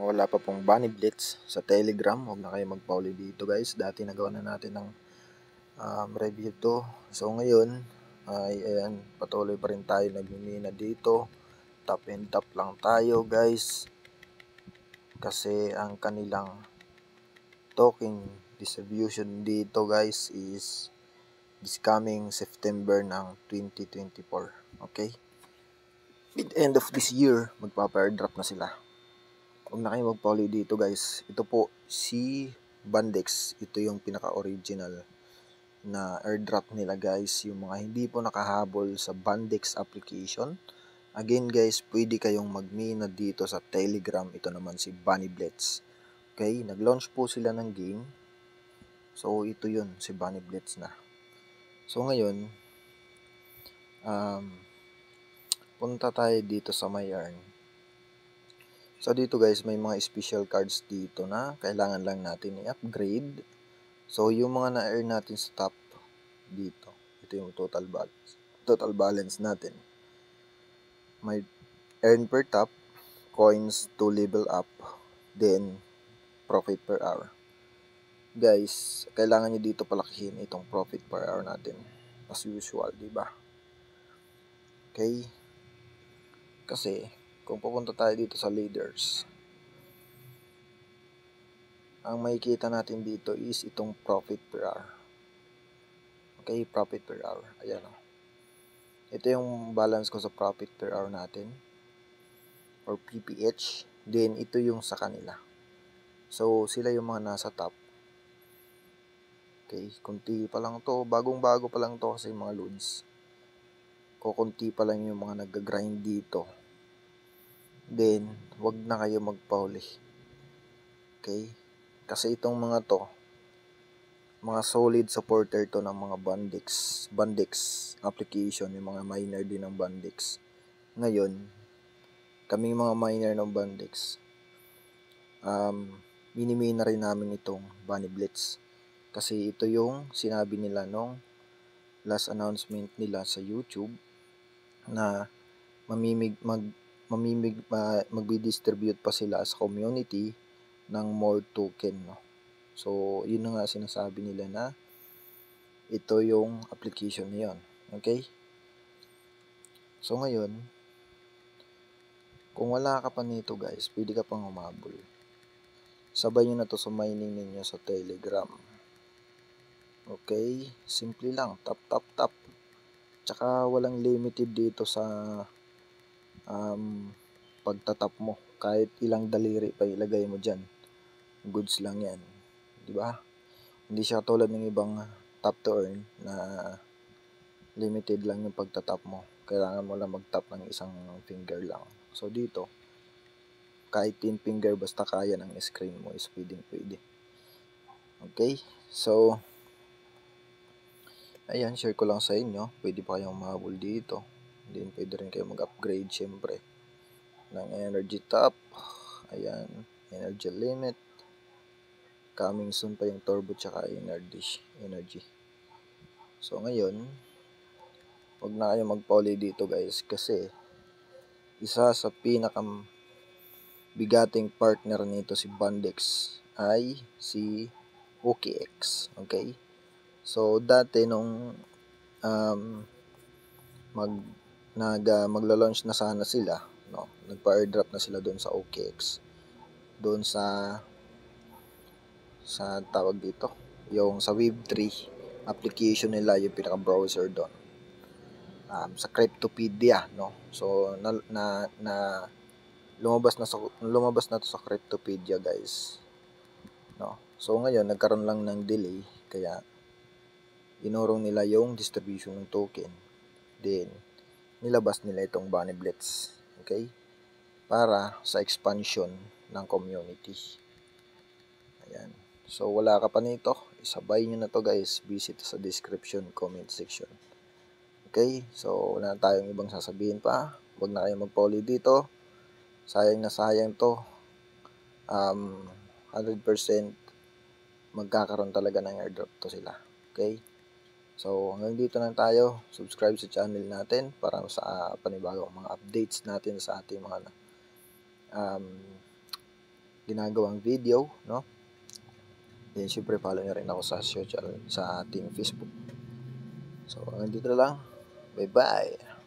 wala pa pong Bunny Blitz sa Telegram, huwag na kayo magpauli dito guys. Dati nagawa na natin ng um, review to. So ngayon, ay ayan, patuloy pa rin tayo nagmimina dito. Top and top lang tayo guys. Kasi ang kanilang token distribution dito guys is this coming September ng 2024. Okay? Mid end of this year, magpapa-airdrop na sila. Huwag na kayo magpauli dito guys. Ito po si Bandex. Ito yung pinaka-original na airdrop nila guys. Yung mga hindi po nakahabol sa Bandex application. Again guys, pwede kayong magmina dito sa Telegram. Ito naman si Bunny Blitz. Okay, nag-launch po sila ng game. So ito yun, si Bunny Blitz na. So ngayon, um, punta tayo dito sa my earn. So dito guys, may mga special cards dito na kailangan lang natin i-upgrade. So yung mga na-earn natin sa top dito, ito yung total balance. Total balance natin. May earn per top, coins to level up, then profit per hour. Guys, kailangan nyo dito palakihin itong profit per hour natin. As usual, di ba? Okay? Kasi, kung pupunta tayo dito sa leaders, ang makikita natin dito is itong profit per hour. Okay, profit per hour. Ayan o. Oh. Ito yung balance ko sa profit per hour natin. Or PPH. Then, ito yung sa kanila. So, sila yung mga nasa top. Okay, kunti pa lang to. Bagong-bago pa lang to kasi mga loads. Kukunti pa lang yung mga nag-grind dito then wag na kayo magpauli. Okay? Kasi itong mga to, mga solid supporter to ng mga Bandix, Bandix application, yung mga miner din ng Bandix. Ngayon, kaming mga miner ng Bandix, um, minimi na rin namin itong Bunny Blitz. Kasi ito yung sinabi nila nung last announcement nila sa YouTube na mamimig mag mamimig ma, magbi-distribute pa sila sa community ng more token no. So, yun na nga sinasabi nila na ito yung application na yun. Okay? So, ngayon, kung wala ka pa nito guys, pwede ka pang humabol. Sabay nyo na to sa mining ninyo sa Telegram. Okay? Simple lang. Tap, tap, tap. Tsaka walang limited dito sa um, pagtatap mo. Kahit ilang daliri pa ilagay mo dyan. Goods lang yan. Di ba? Hindi siya tulad ng ibang tap to earn na limited lang yung pagtatap mo. Kailangan mo lang mag-tap ng isang finger lang. So dito, kahit 10 finger basta kaya ng screen mo is pwedeng pwede. Okay? So, ayan, share ko lang sa inyo. Pwede pa kayong mahabol dito. Then, pwede rin kayo mag-upgrade, syempre, ng energy top. Ayan, energy limit. Coming soon pa yung turbo tsaka energy. energy. So, ngayon, wag na kayo magpauli dito guys kasi isa sa pinakam bigating partner nito si Bandex ay si OKX. Okay? So, dati nung um, mag nag uh, maglo-launch na sana sila, no. Nagpa-airdrop na sila doon sa OKX. Doon sa sa tawag dito, yung sa Web3 application nila yung pinaka-browser doon. Um, sa Cryptopedia, no. So na na, na lumabas na sa lumabas na to sa Cryptopedia, guys. No. So ngayon nagkaroon lang ng delay kaya inurong nila yung distribution ng token. Then nilabas nila itong Bunny Blitz. Okay? Para sa expansion ng community. Ayan. So, wala ka pa nito. Isabay nyo na to guys. Visit sa description, comment section. Okay? So, wala na tayong ibang sasabihin pa. Huwag na kayong magpauli dito. Sayang na sayang to. Um, 100% magkakaroon talaga ng airdrop to sila. Okay? So, hanggang dito lang tayo. Subscribe sa channel natin para sa uh, panibagong mga updates natin sa ating mga um, ginagawang video, no? Then, syempre, follow nyo rin ako sa social, sa ating Facebook. So, hanggang dito lang. Bye-bye!